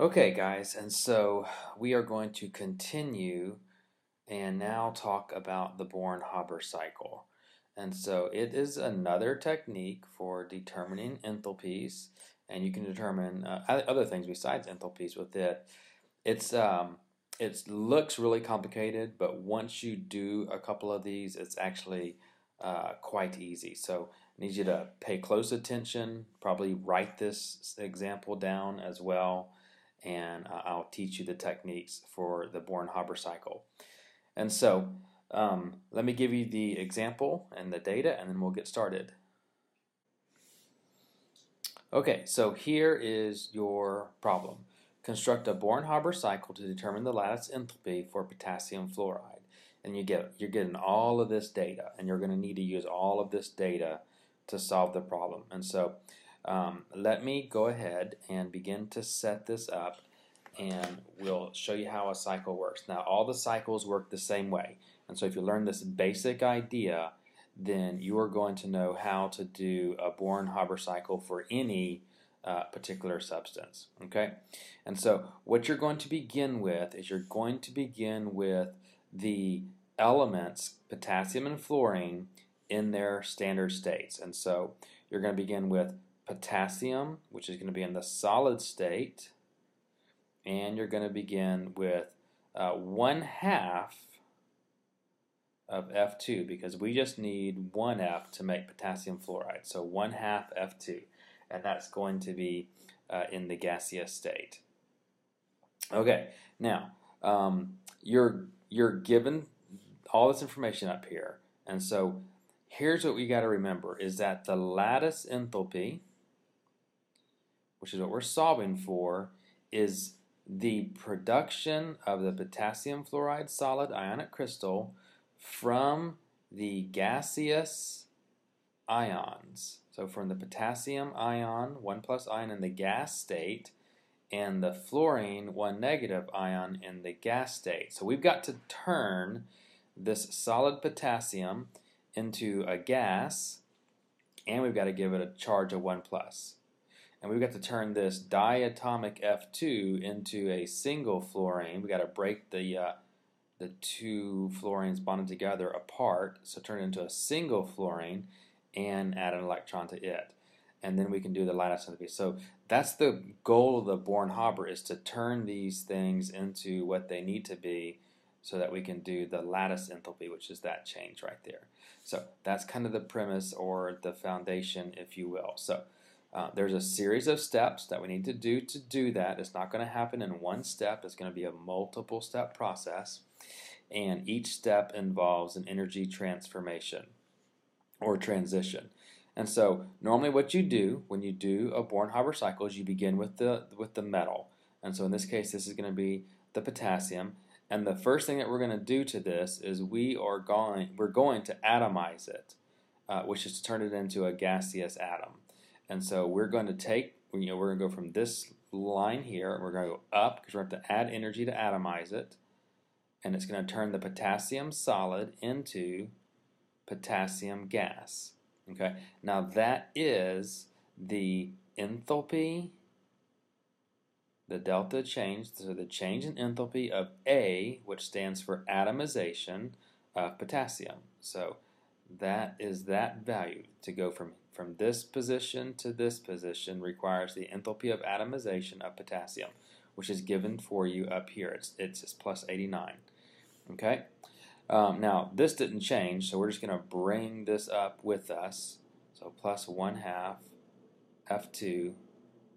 Okay, guys, and so we are going to continue and now talk about the Born-Haber cycle. And so it is another technique for determining enthalpies, and you can determine uh, other things besides enthalpies with it. It's um, it looks really complicated, but once you do a couple of these, it's actually uh, quite easy. So I need you to pay close attention, probably write this example down as well and I'll teach you the techniques for the Born-Haber cycle. And so um, let me give you the example and the data and then we'll get started. Okay, so here is your problem. Construct a Born-Haber cycle to determine the lattice enthalpy for potassium fluoride. And you get you're getting all of this data, and you're going to need to use all of this data to solve the problem. And so um, let me go ahead and begin to set this up and we'll show you how a cycle works. Now all the cycles work the same way and so if you learn this basic idea then you are going to know how to do a Born-Haber cycle for any uh, particular substance. Okay, and so what you're going to begin with is you're going to begin with the elements potassium and fluorine in their standard states. And so you're going to begin with potassium, which is going to be in the solid state, and you're going to begin with uh, one half of F2 because we just need one F to make potassium fluoride. So one half F2, and that's going to be uh, in the gaseous state. Okay, now um, you're you're given all this information up here, and so here's what we got to remember: is that the lattice enthalpy which is what we're solving for, is the production of the potassium fluoride solid ionic crystal from the gaseous ions. So from the potassium ion, 1 plus ion in the gas state, and the fluorine, 1 negative ion in the gas state. So we've got to turn this solid potassium into a gas, and we've got to give it a charge of 1 plus and we've got to turn this diatomic F2 into a single fluorine. We've got to break the uh, the two fluorines bonded together apart, so turn it into a single fluorine and add an electron to it. And then we can do the lattice enthalpy. So that's the goal of the Born-Haber is to turn these things into what they need to be so that we can do the lattice enthalpy, which is that change right there. So that's kind of the premise or the foundation, if you will. So uh, there's a series of steps that we need to do to do that. It's not going to happen in one step. It's going to be a multiple step process. And each step involves an energy transformation or transition. And so normally what you do when you do a Born-Haber cycle is you begin with the, with the metal. And so in this case this is going to be the potassium. And the first thing that we're going to do to this is we are going, we're going to atomize it, uh, which is to turn it into a gaseous atom. And so we're going to take, you know, we're going to go from this line here, and we're going to go up because we're going to add energy to atomize it. And it's going to turn the potassium solid into potassium gas. Okay, now that is the enthalpy, the delta change, so the change in enthalpy of A, which stands for atomization of potassium. So that is that value to go from from this position to this position requires the enthalpy of atomization of potassium, which is given for you up here. It's, it's, plus 89. Okay? Um, now, this didn't change, so we're just going to bring this up with us. So plus 1 half F2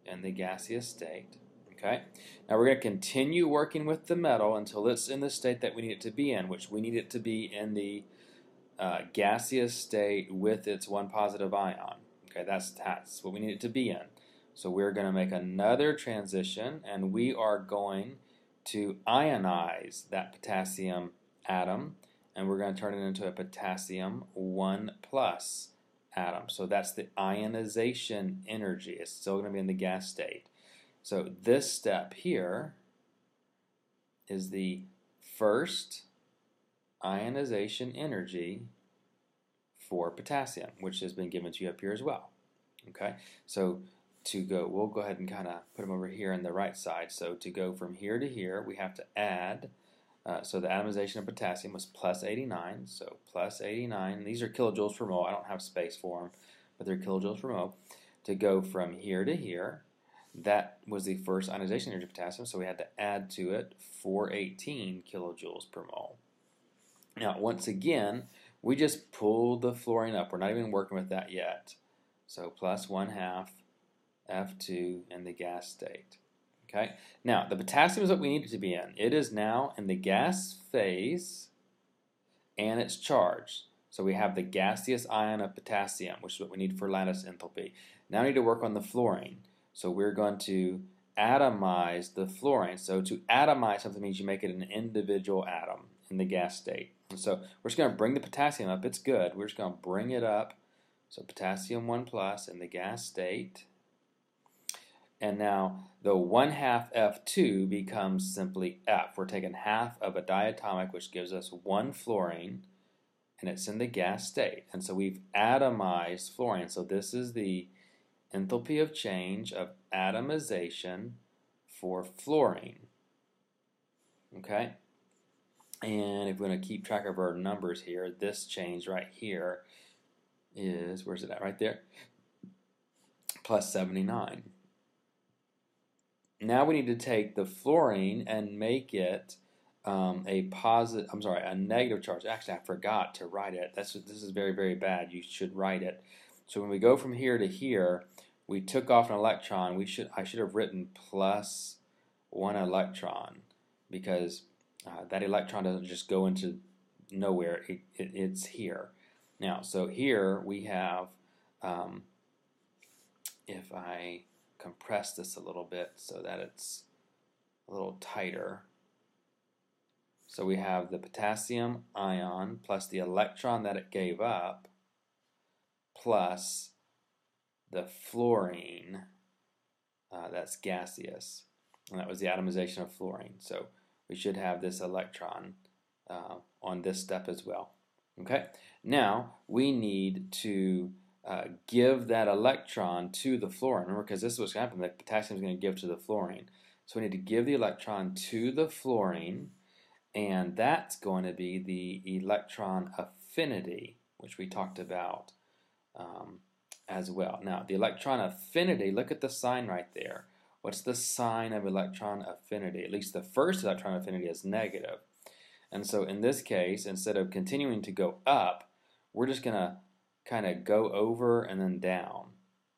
in the gaseous state. Okay? Now we're going to continue working with the metal until it's in the state that we need it to be in, which we need it to be in the uh, gaseous state with its one positive ion. Okay, that's, that's what we need it to be in. So we're going to make another transition and we are going to ionize that potassium atom and we're going to turn it into a potassium 1 plus atom. So that's the ionization energy. It's still going to be in the gas state. So this step here is the first ionization energy for potassium, which has been given to you up here as well. Okay, so to go, we'll go ahead and kind of put them over here on the right side. So to go from here to here, we have to add, uh, so the atomization of potassium was plus 89, so plus 89. These are kilojoules per mole. I don't have space for them, but they're kilojoules per mole. To go from here to here, that was the first ionization energy of potassium, so we had to add to it 418 kilojoules per mole. Now, once again, we just pull the fluorine up. We're not even working with that yet. So plus 1 half F2 in the gas state. Okay. Now, the potassium is what we need it to be in. It is now in the gas phase and it's charged. So we have the gaseous ion of potassium, which is what we need for lattice enthalpy. Now we need to work on the fluorine. So we're going to atomize the fluorine. So to atomize something means you make it an individual atom in the gas state. So we're just going to bring the potassium up. It's good. We're just going to bring it up. So potassium 1 plus in the gas state. And now the 1 half F2 becomes simply F. We're taking half of a diatomic, which gives us one fluorine, and it's in the gas state. And so we've atomized fluorine. So this is the enthalpy of change of atomization for fluorine. Okay? And if we're going to keep track of our numbers here, this change right here is, where's it at? Right there. Plus 79. Now we need to take the fluorine and make it um, a positive, I'm sorry, a negative charge. Actually, I forgot to write it. That's This is very, very bad. You should write it. So when we go from here to here, we took off an electron. We should I should have written plus one electron because uh, that electron doesn't just go into nowhere. It, it, it's here. Now, so here we have, um, if I compress this a little bit so that it's a little tighter. So we have the potassium ion plus the electron that it gave up plus the fluorine uh, that's gaseous. And that was the atomization of fluorine. So we should have this electron uh, on this step as well. Okay, now we need to uh, give that electron to the fluorine. Remember, because this is what's going to happen, the potassium is going to give to the fluorine. So we need to give the electron to the fluorine, and that's going to be the electron affinity, which we talked about um, as well. Now, the electron affinity, look at the sign right there. What's the sign of electron affinity? At least the first electron affinity is negative. And so in this case, instead of continuing to go up, we're just going to kind of go over and then down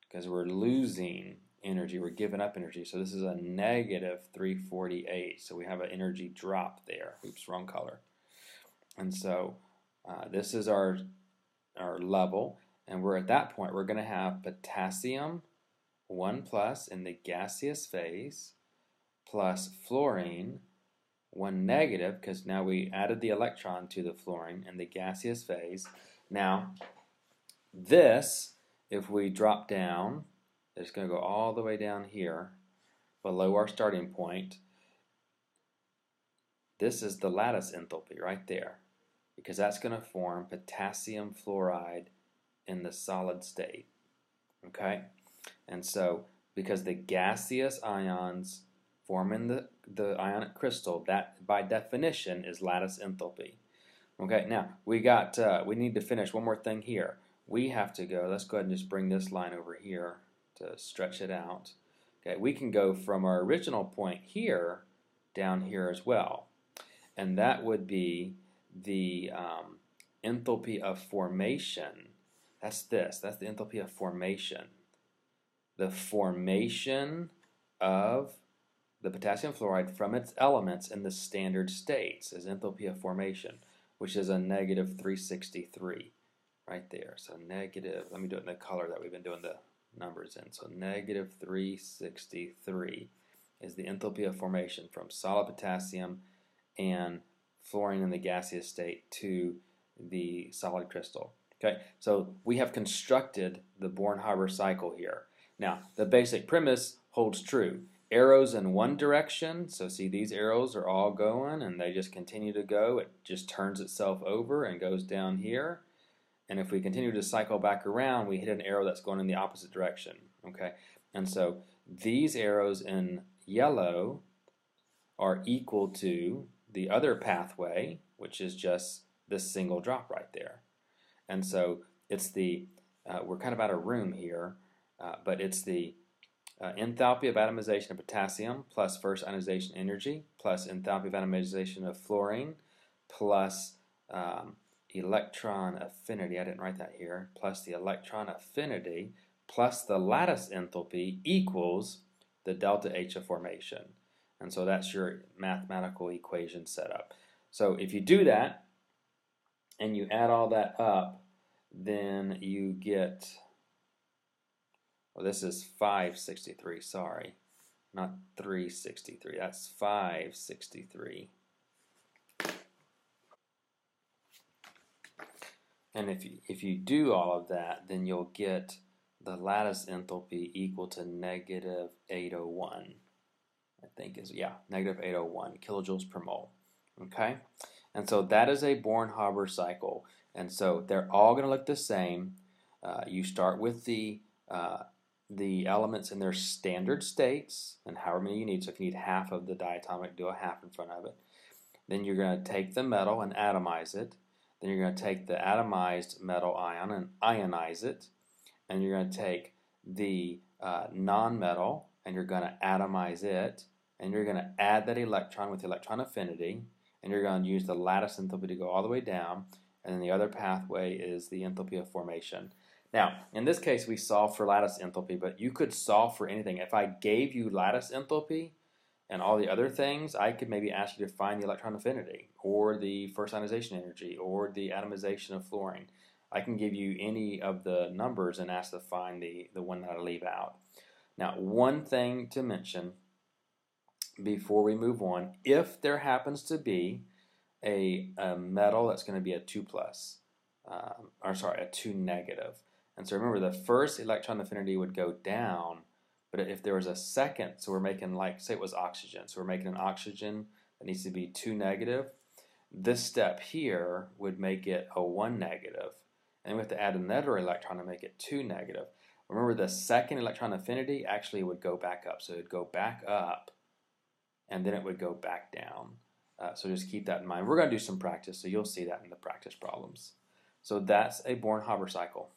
because we're losing energy. We're giving up energy. So this is a negative 348. So we have an energy drop there. Oops, wrong color. And so uh, this is our, our level. And we're at that point, we're going to have potassium 1 plus in the gaseous phase plus fluorine 1 negative because now we added the electron to the fluorine in the gaseous phase. Now this, if we drop down, it's going to go all the way down here below our starting point. This is the lattice enthalpy right there because that's going to form potassium fluoride in the solid state. Okay? And so, because the gaseous ions forming the, the ionic crystal, that by definition is lattice enthalpy. Okay, now we got, uh, we need to finish one more thing here. We have to go, let's go ahead and just bring this line over here to stretch it out. Okay, we can go from our original point here down here as well. And that would be the um, enthalpy of formation that's this. That's the enthalpy of formation. The formation of the potassium fluoride from its elements in the standard states is enthalpy of formation, which is a negative 363 right there. So negative, let me do it in the color that we've been doing the numbers in. So negative 363 is the enthalpy of formation from solid potassium and fluorine in the gaseous state to the solid crystal. Okay, so we have constructed the Born-Haber cycle here. Now, the basic premise holds true. Arrows in one direction, so see these arrows are all going and they just continue to go. It just turns itself over and goes down here. And if we continue to cycle back around, we hit an arrow that's going in the opposite direction. Okay, And so these arrows in yellow are equal to the other pathway, which is just this single drop right there. And so it's the, uh, we're kind of out of room here, uh, but it's the uh, enthalpy of atomization of potassium plus first ionization energy plus enthalpy of atomization of fluorine plus um, electron affinity, I didn't write that here, plus the electron affinity plus the lattice enthalpy equals the delta H of formation. And so that's your mathematical equation setup. So if you do that and you add all that up, then you get, well this is 563, sorry, not 363, that's 563. And if you, if you do all of that, then you'll get the lattice enthalpy equal to negative 801. I think is, yeah, negative 801 kilojoules per mole. Okay? And so that is a Born-Haber cycle. And so they're all going to look the same. Uh, you start with the uh, the elements in their standard states and however many you need. So if you need half of the diatomic, do a half in front of it. Then you're going to take the metal and atomize it. Then you're going to take the atomized metal ion and ionize it. And you're going to take the uh, non-metal and you're going to atomize it. And you're going to add that electron with electron affinity. And you're going to use the lattice enthalpy to go all the way down. And then the other pathway is the enthalpy of formation. Now, in this case, we solve for lattice enthalpy, but you could solve for anything. If I gave you lattice enthalpy, and all the other things, I could maybe ask you to find the electron affinity or the first ionization energy or the atomization of fluorine. I can give you any of the numbers and ask to find the, the one that I leave out. Now, one thing to mention before we move on, if there happens to be a, a metal that's going to be a 2 plus, um, or sorry, a 2 negative. And so remember, the first electron affinity would go down but if there was a second, so we're making like, say it was oxygen, so we're making an oxygen that needs to be 2 negative, this step here would make it a 1 negative, and we have to add another electron to make it 2 negative. Remember the second electron affinity actually would go back up, so it would go back up, and then it would go back down. Uh, so just keep that in mind. We're going to do some practice, so you'll see that in the practice problems. So that's a Born-Haber cycle.